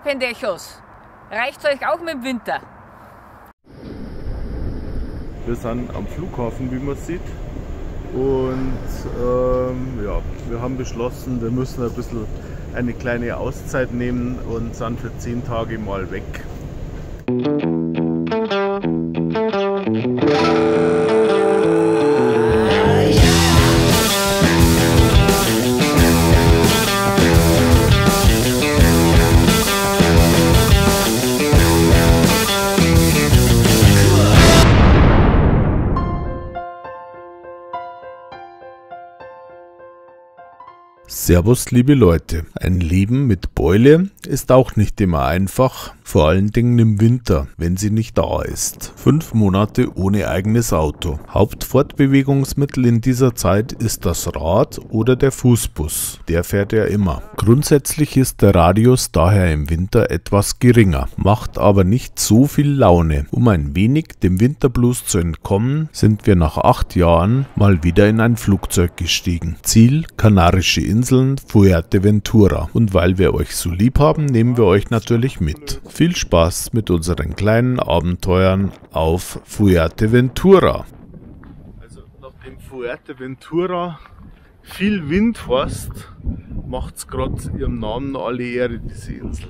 Pendechos. Reicht's euch auch mit dem Winter? Wir sind am Flughafen, wie man sieht. Und ähm, ja, wir haben beschlossen, wir müssen ein bisschen eine kleine Auszeit nehmen und sind für zehn Tage mal weg. Servus, liebe Leute. Ein Leben mit Beule ist auch nicht immer einfach, vor allen Dingen im Winter, wenn sie nicht da ist. Fünf Monate ohne eigenes Auto. Hauptfortbewegungsmittel in dieser Zeit ist das Rad oder der Fußbus. Der fährt ja immer. Grundsätzlich ist der Radius daher im Winter etwas geringer, macht aber nicht so viel Laune. Um ein wenig dem Winterblues zu entkommen, sind wir nach acht Jahren mal wieder in ein Flugzeug gestiegen. Ziel Kanarische Inseln Fuerteventura. Und weil wir euch so lieb haben, nehmen wir euch natürlich mit. Viel Spaß mit unseren kleinen Abenteuern auf Fuerteventura. Also nachdem Fuerteventura viel Wind hast, macht es gerade ihrem Namen alle Ehre, diese Insel.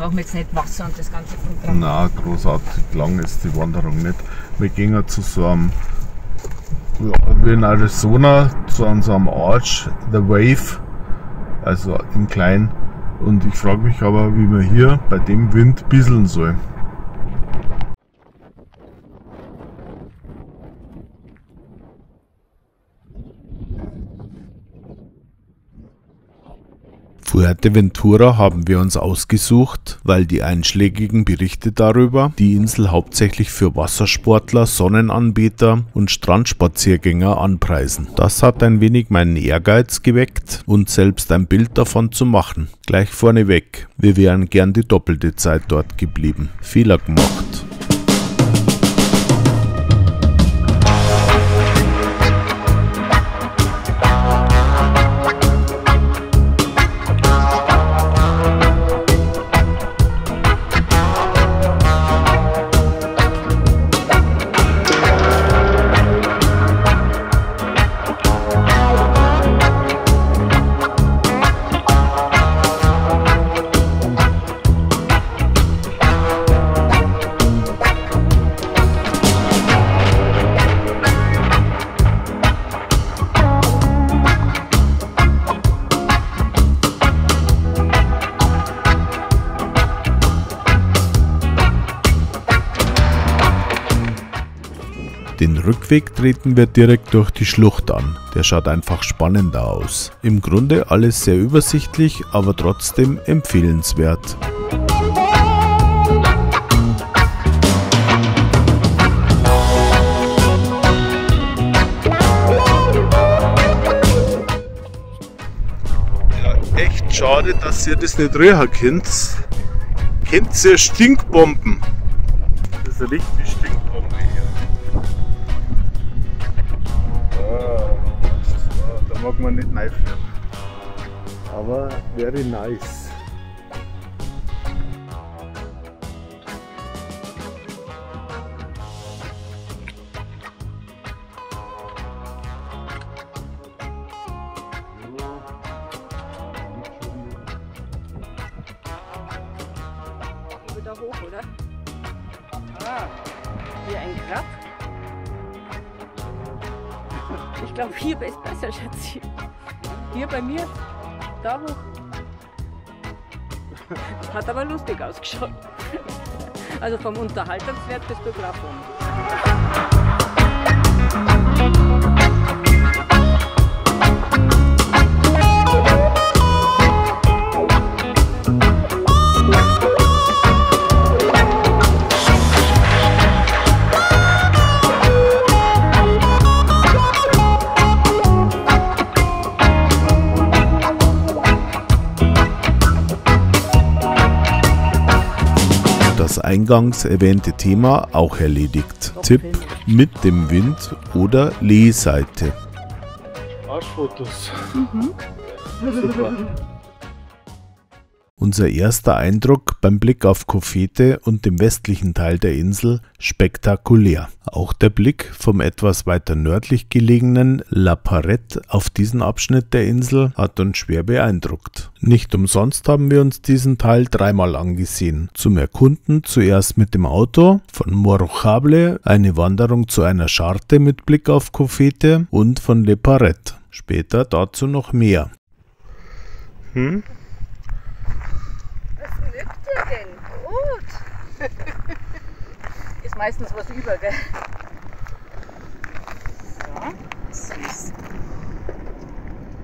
Brauchen wir jetzt nicht Wasser und das ganze Programm. Na, großartig lang ist die Wanderung nicht. Wir gehen zu so einem, ja, wie in Arizona, zu unserem Arch, The Wave, also in klein. Und ich frage mich aber, wie man hier bei dem Wind bisseln soll. Fuerteventura haben wir uns ausgesucht, weil die einschlägigen Berichte darüber die Insel hauptsächlich für Wassersportler, Sonnenanbeter und Strandspaziergänger anpreisen. Das hat ein wenig meinen Ehrgeiz geweckt, uns selbst ein Bild davon zu machen. Gleich vorneweg, wir wären gern die doppelte Zeit dort geblieben. Fehler gemacht. Den Rückweg treten wir direkt durch die Schlucht an. Der schaut einfach spannender aus. Im Grunde alles sehr übersichtlich, aber trotzdem empfehlenswert. Ja, echt schade, dass ihr das nicht rühren könnt. Kennt ihr Stinkbomben? Das ist mag man nicht reinfahren. Aber very nice. Da hoch. Hat aber lustig ausgeschaut. Also vom Unterhaltungswert bist du gerade eingangs erwähnte Thema auch erledigt. Tipp mit dem Wind oder Lehseite. Arschfotos. Mhm. Super. Unser erster Eindruck beim Blick auf Kofete und dem westlichen Teil der Insel spektakulär. Auch der Blick vom etwas weiter nördlich gelegenen La Parette auf diesen Abschnitt der Insel hat uns schwer beeindruckt. Nicht umsonst haben wir uns diesen Teil dreimal angesehen. Zum Erkunden zuerst mit dem Auto, von Morojable eine Wanderung zu einer Scharte mit Blick auf Kofete und von Le Parette. Später dazu noch mehr. Hm? Ist meistens was über, gell? So, süß.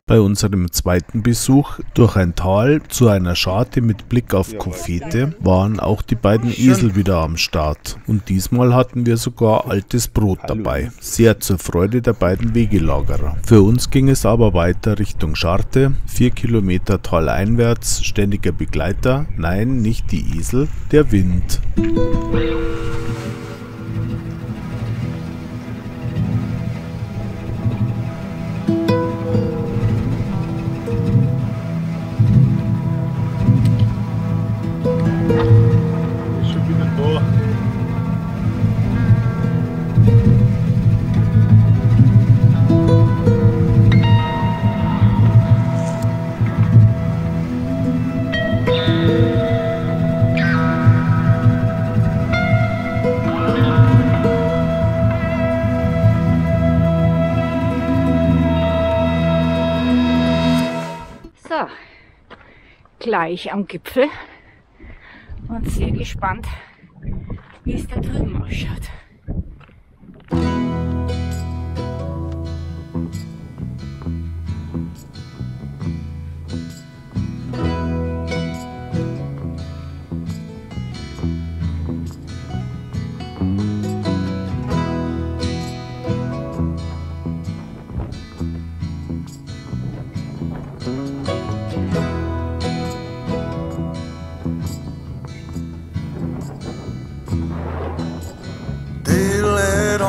Bei unserem zweiten Besuch durch ein Tal zu einer Scharte mit Blick auf Kofete waren auch die beiden Esel wieder am Start. Und diesmal hatten wir sogar altes Brot dabei. Sehr zur Freude der beiden Wegelagerer. Für uns ging es aber weiter Richtung Scharte. Vier Kilometer taleinwärts, ständiger Begleiter. Nein, nicht die Esel, der Wind. Gleich am Gipfel und sehr gespannt, wie es da drüben ausschaut.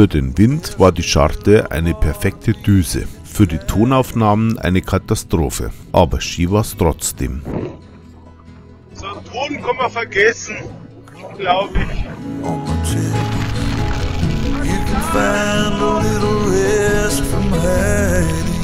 Für den Wind war die Scharte eine perfekte Düse, für die Tonaufnahmen eine Katastrophe, aber Ski war es trotzdem. So einen Ton kann man vergessen, glaube ich. You can find a little rest from hiding.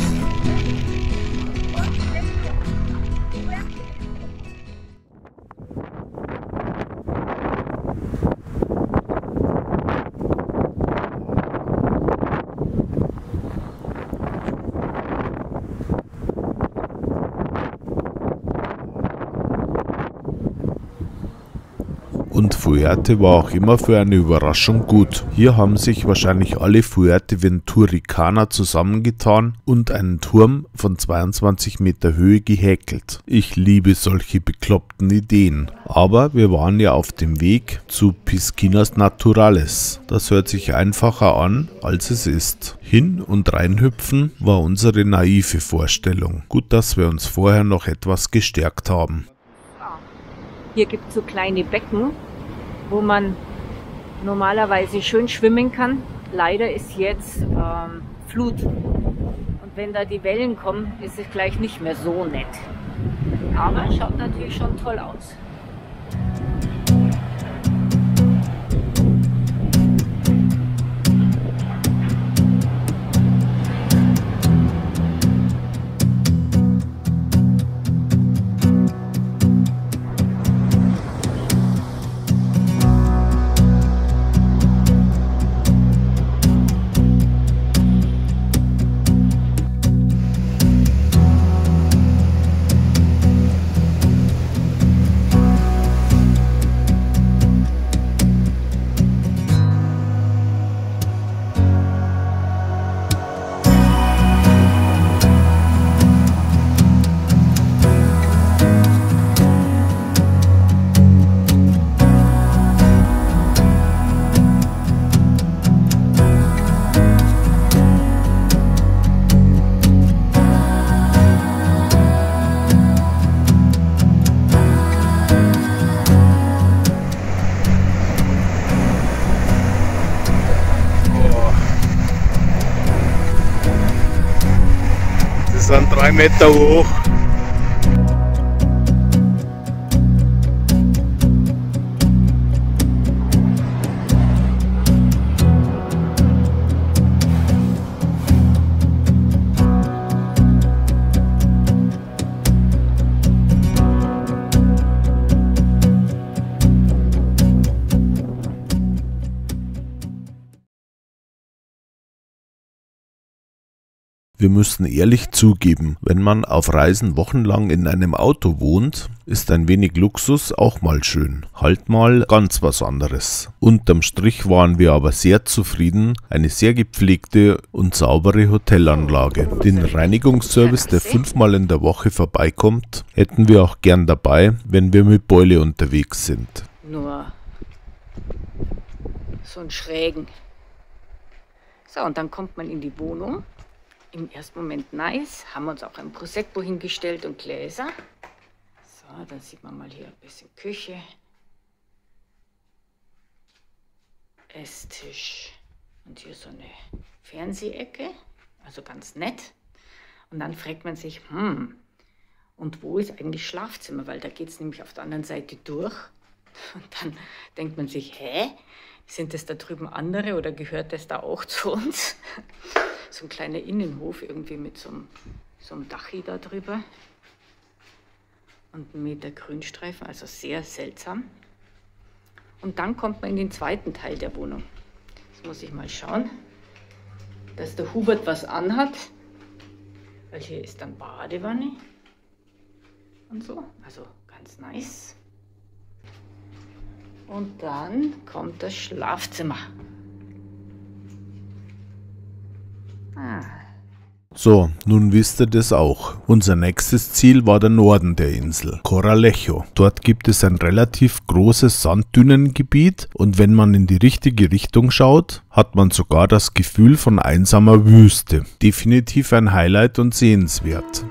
Fuerte war auch immer für eine Überraschung gut. Hier haben sich wahrscheinlich alle Fuerteventuricaner zusammengetan und einen Turm von 22 Meter Höhe gehäkelt. Ich liebe solche bekloppten Ideen. Aber wir waren ja auf dem Weg zu Piscinas Naturales. Das hört sich einfacher an, als es ist. Hin und reinhüpfen war unsere naive Vorstellung. Gut, dass wir uns vorher noch etwas gestärkt haben. Hier gibt es so kleine Becken, wo man normalerweise schön schwimmen kann. Leider ist jetzt ähm, Flut. Und wenn da die Wellen kommen, ist es gleich nicht mehr so nett. Aber schaut natürlich schon toll aus. sind drei Meter hoch. Wir müssen ehrlich zugeben, wenn man auf Reisen wochenlang in einem Auto wohnt, ist ein wenig Luxus auch mal schön. Halt mal ganz was anderes. Unterm Strich waren wir aber sehr zufrieden. Eine sehr gepflegte und saubere Hotelanlage. Den Reinigungsservice, der fünfmal in der Woche vorbeikommt, hätten wir auch gern dabei, wenn wir mit Beule unterwegs sind. Nur so einen schrägen. So, und dann kommt man in die Wohnung im ersten Moment nice. Haben wir uns auch ein Prosecco hingestellt und Gläser. So, dann sieht man mal hier ein bisschen Küche. Esstisch und hier so eine Fernsehecke, also ganz nett. Und dann fragt man sich, hm, und wo ist eigentlich Schlafzimmer? Weil da geht es nämlich auf der anderen Seite durch. Und dann denkt man sich, hä, sind das da drüben andere oder gehört das da auch zu uns? so ein kleiner Innenhof irgendwie mit so einem, so einem Dachi da drüber. Und ein Meter Grünstreifen, also sehr seltsam. Und dann kommt man in den zweiten Teil der Wohnung. Jetzt muss ich mal schauen, dass der Hubert was anhat. Weil hier ist dann Badewanne und so. Also ganz nice. Und dann kommt das Schlafzimmer. So, nun wisst ihr das auch. Unser nächstes Ziel war der Norden der Insel, Coralejo. Dort gibt es ein relativ großes Sanddünengebiet und wenn man in die richtige Richtung schaut, hat man sogar das Gefühl von einsamer Wüste. Definitiv ein Highlight und sehenswert.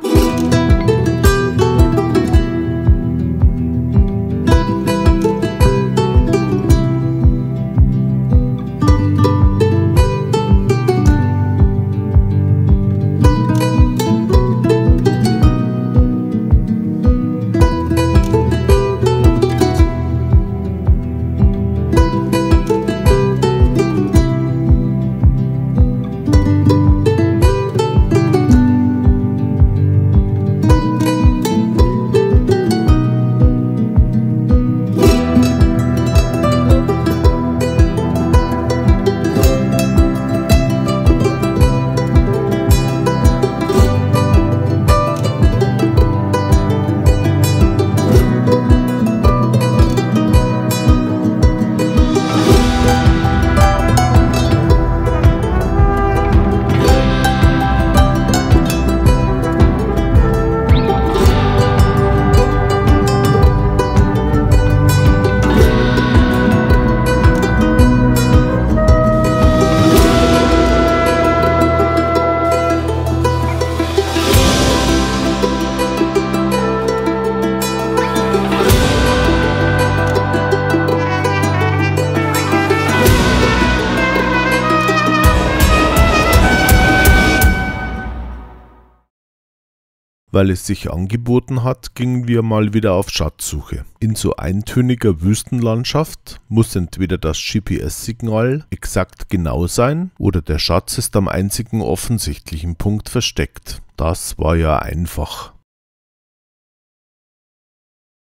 Weil es sich angeboten hat, gingen wir mal wieder auf Schatzsuche. In so eintöniger Wüstenlandschaft muss entweder das GPS-Signal exakt genau sein oder der Schatz ist am einzigen offensichtlichen Punkt versteckt. Das war ja einfach.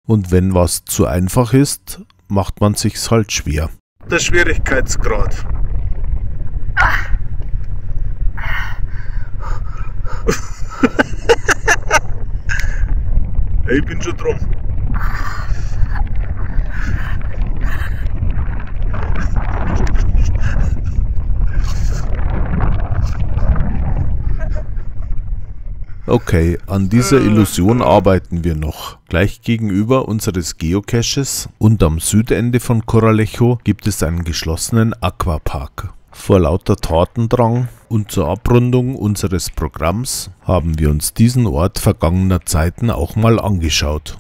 Und wenn was zu einfach ist, macht man sich's halt schwer. Der Schwierigkeitsgrad. Ich bin schon drum. Okay, an dieser Illusion arbeiten wir noch. Gleich gegenüber unseres Geocaches und am Südende von Coralejo gibt es einen geschlossenen Aquapark. Vor lauter Tatendrang und zur Abrundung unseres Programms haben wir uns diesen Ort vergangener Zeiten auch mal angeschaut.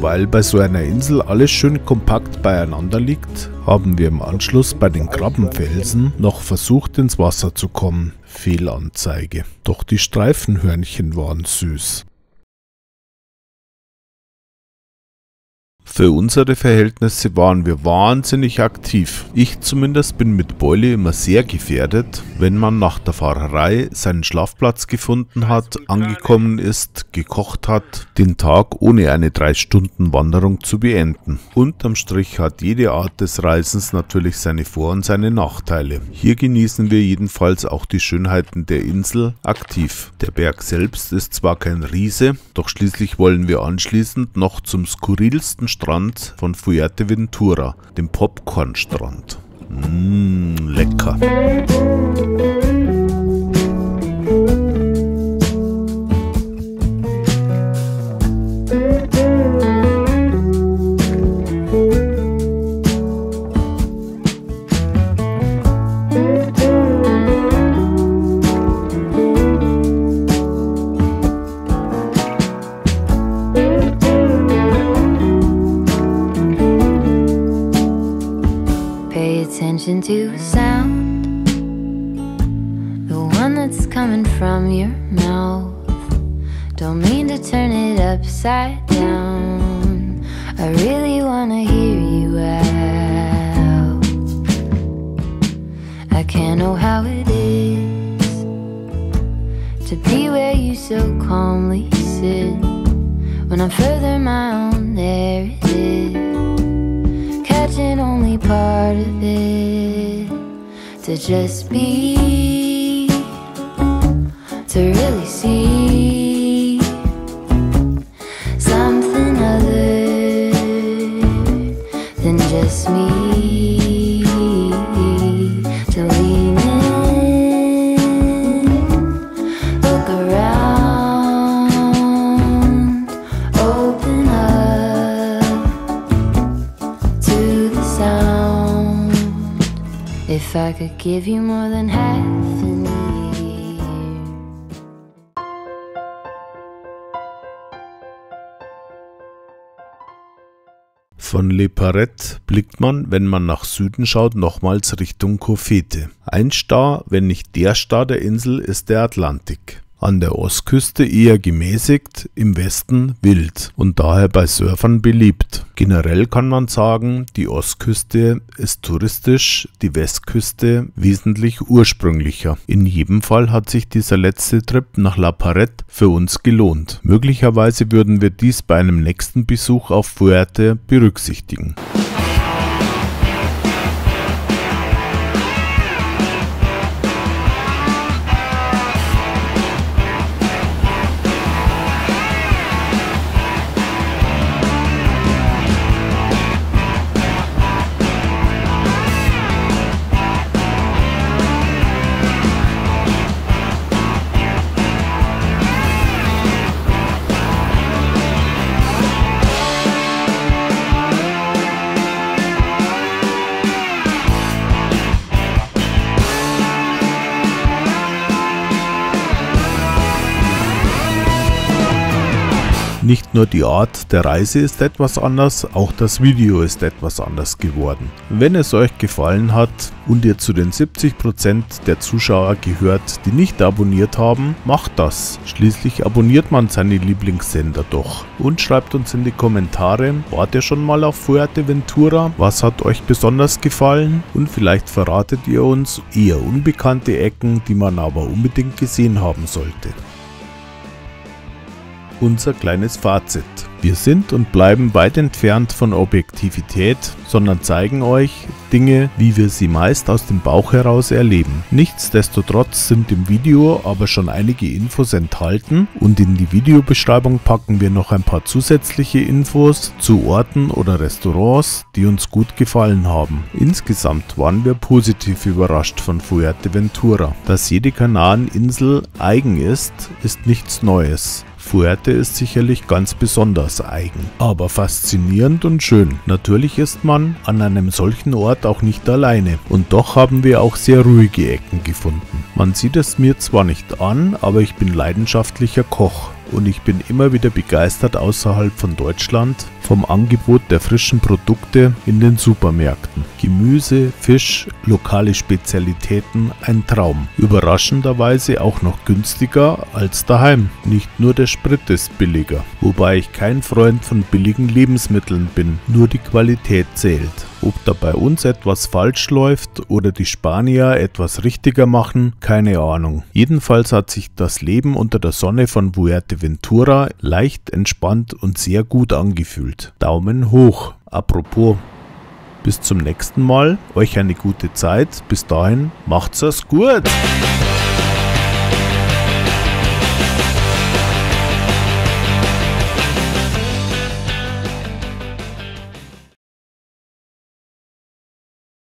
Weil bei so einer Insel alles schön kompakt beieinander liegt, haben wir im Anschluss bei den Krabbenfelsen noch versucht ins Wasser zu kommen. Fehlanzeige. Doch die Streifenhörnchen waren süß. Für unsere Verhältnisse waren wir wahnsinnig aktiv. Ich zumindest bin mit Beule immer sehr gefährdet, wenn man nach der Fahrerei seinen Schlafplatz gefunden hat, angekommen ist, gekocht hat, den Tag ohne eine 3 Stunden Wanderung zu beenden. Unterm Strich hat jede Art des Reisens natürlich seine Vor- und seine Nachteile. Hier genießen wir jedenfalls auch die Schönheiten der Insel aktiv. Der Berg selbst ist zwar kein Riese, doch schließlich wollen wir anschließend noch zum skurrilsten Strand von Fuerteventura, dem Popcornstrand. Mmm, lecker. Attention to sound, the one that's coming from your mouth. Don't mean to turn it upside down. I really wanna hear you out. I can't know how it is to be where you so calmly sit. When I'm further my own, there it is catching only part of it to just be to really see I could give you more than half an ear. Von Le Parette blickt man, wenn man nach Süden schaut, nochmals Richtung Kofete. Ein Star, wenn nicht der Star der Insel, ist der Atlantik. An der Ostküste eher gemäßigt, im Westen wild und daher bei Surfern beliebt. Generell kann man sagen, die Ostküste ist touristisch, die Westküste wesentlich ursprünglicher. In jedem Fall hat sich dieser letzte Trip nach La Parette für uns gelohnt. Möglicherweise würden wir dies bei einem nächsten Besuch auf Fuerte berücksichtigen. Nicht nur die Art der Reise ist etwas anders, auch das Video ist etwas anders geworden. Wenn es euch gefallen hat und ihr zu den 70% der Zuschauer gehört, die nicht abonniert haben, macht das. Schließlich abonniert man seine Lieblingssender doch. Und schreibt uns in die Kommentare, wart ihr schon mal auf Fuerteventura? Was hat euch besonders gefallen? Und vielleicht verratet ihr uns eher unbekannte Ecken, die man aber unbedingt gesehen haben sollte unser kleines Fazit. Wir sind und bleiben weit entfernt von Objektivität, sondern zeigen euch Dinge, wie wir sie meist aus dem Bauch heraus erleben. Nichtsdestotrotz sind im Video aber schon einige Infos enthalten und in die Videobeschreibung packen wir noch ein paar zusätzliche Infos zu Orten oder Restaurants, die uns gut gefallen haben. Insgesamt waren wir positiv überrascht von Fuerteventura. Dass jede Kanareninsel eigen ist, ist nichts Neues. Fuerte ist sicherlich ganz besonders eigen, aber faszinierend und schön. Natürlich ist man an einem solchen Ort auch nicht alleine und doch haben wir auch sehr ruhige Ecken gefunden. Man sieht es mir zwar nicht an, aber ich bin leidenschaftlicher Koch und ich bin immer wieder begeistert außerhalb von Deutschland vom Angebot der frischen Produkte in den Supermärkten. Gemüse, Fisch, lokale Spezialitäten, ein Traum. Überraschenderweise auch noch günstiger als daheim. Nicht nur der Sprit ist billiger, wobei ich kein Freund von billigen Lebensmitteln bin, nur die Qualität zählt. Ob da bei uns etwas falsch läuft oder die Spanier etwas richtiger machen, keine Ahnung. Jedenfalls hat sich das Leben unter der Sonne von Fuerteventura leicht entspannt und sehr gut angefühlt. Daumen hoch. Apropos, bis zum nächsten Mal, euch eine gute Zeit. Bis dahin, macht's es gut.